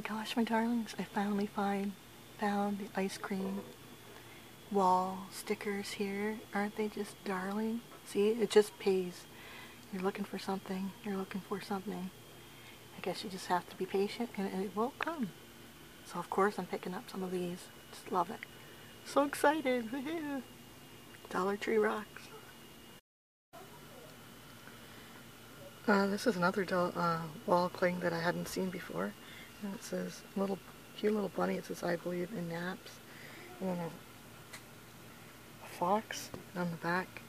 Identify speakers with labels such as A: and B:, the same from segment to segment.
A: my gosh, my darlings, I finally find found the ice cream wall stickers here. Aren't they just darling? See, it just pays. You're looking for something, you're looking for something. I guess you just have to be patient and it will come. So of course I'm picking up some of these. Just love it. So excited. Dollar Tree rocks. Uh, this is another uh, wall cling that I hadn't seen before. It says, little cute little bunny. It says, I believe in naps. And then a, a fox on the back.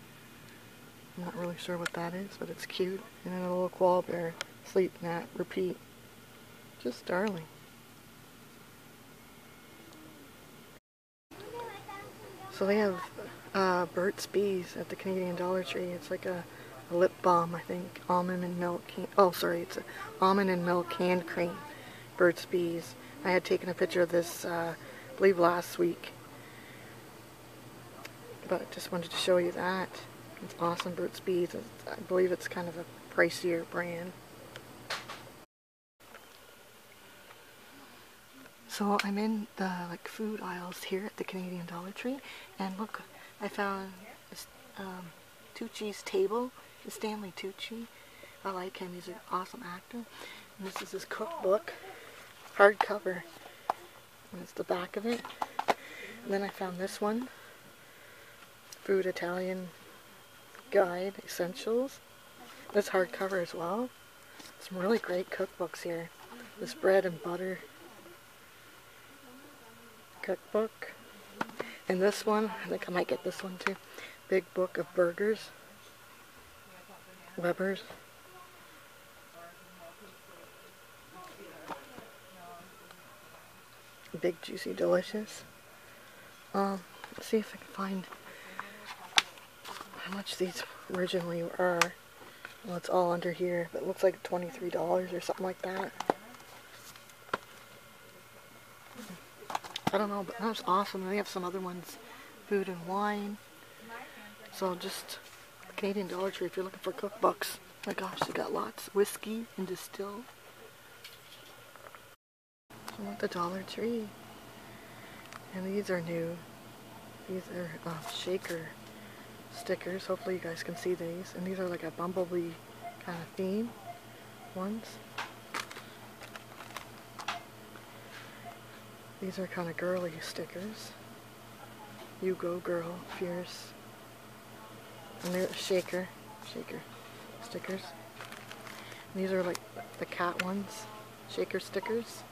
A: I'm not really sure what that is, but it's cute. And then a little koala bear. Sleep, nap, repeat. Just darling. So they have uh, Burt's Bees at the Canadian Dollar Tree. It's like a, a lip balm, I think. Almond and milk. Oh, sorry. It's almond and milk hand cream. Burt's Bees. I had taken a picture of this, uh, I believe last week. But just wanted to show you that. It's awesome, Burt's Bees. I believe it's kind of a pricier brand. So I'm in the like food aisles here at the Canadian Dollar Tree, and look, I found this um, Tucci's table. Stanley Tucci. I like him. He's an awesome actor. And this is his cookbook, hardcover. That's the back of it. And then I found this one, Food Italian Guide Essentials. This hardcover as well. Some really great cookbooks here. This bread and butter cookbook. And this one, I think I might get this one too. Big Book of Burgers. Weber's. Big Juicy Delicious. Um, let's see if I can find how much these originally are. Well, it's all under here, but it looks like $23 or something like that. I don't know, but that's awesome. They have some other ones, food and wine. So just Canadian Dollar Tree if you're looking for cookbooks. My gosh, they got lots. Whiskey and distilled. Want the Dollar Tree. And these are new. These are uh, shaker stickers. Hopefully you guys can see these. And these are like a bumblebee kind of theme ones. These are kind of girly stickers. You go girl, fierce. And they're shaker, shaker stickers. And these are like the cat ones, shaker stickers.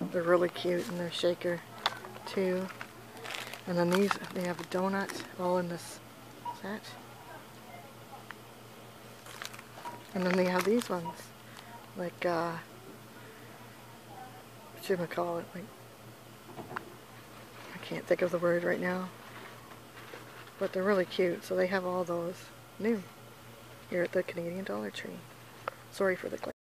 A: They're really cute and they're shaker too. And then these, they have a donut all in this set. And then they have these ones, like, uh, what you call it, like, I can't think of the word right now, but they're really cute, so they have all those new here at the Canadian Dollar Tree. Sorry for the clip.